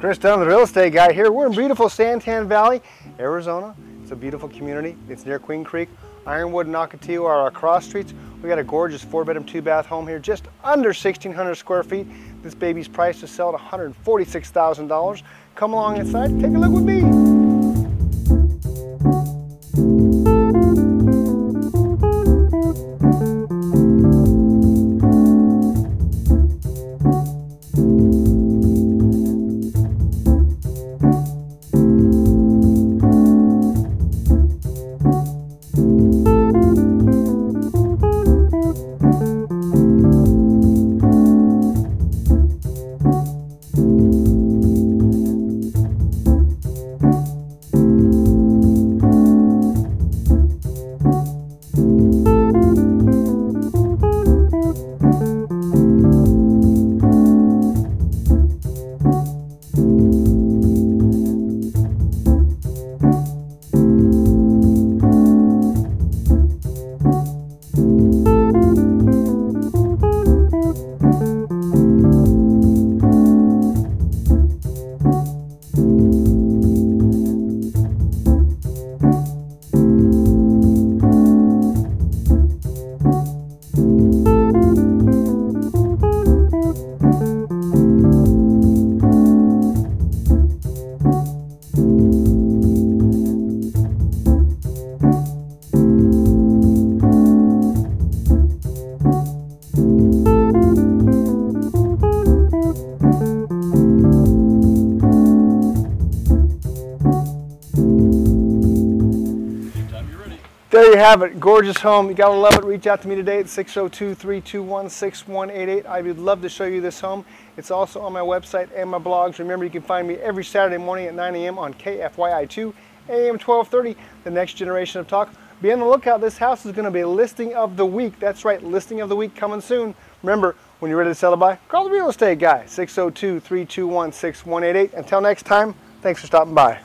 Chris Dunn, the real estate guy here. We're in beautiful Santan Valley, Arizona. It's a beautiful community. It's near Queen Creek. Ironwood and Ocotillo are our cross streets. We got a gorgeous four bedroom, two bath home here, just under 1,600 square feet. This baby's price to sell at $146,000. Come along inside, take a look with me. There you have it, gorgeous home. You gotta love it. Reach out to me today at 602-321-6188. I would love to show you this home. It's also on my website and my blogs. Remember, you can find me every Saturday morning at 9 a.m. on KFYI2, AM 1230, the next generation of talk. Be on the lookout. This house is gonna be listing of the week. That's right, listing of the week coming soon. Remember, when you're ready to sell or buy, call the real estate guy, 602-321-6188. Until next time, thanks for stopping by.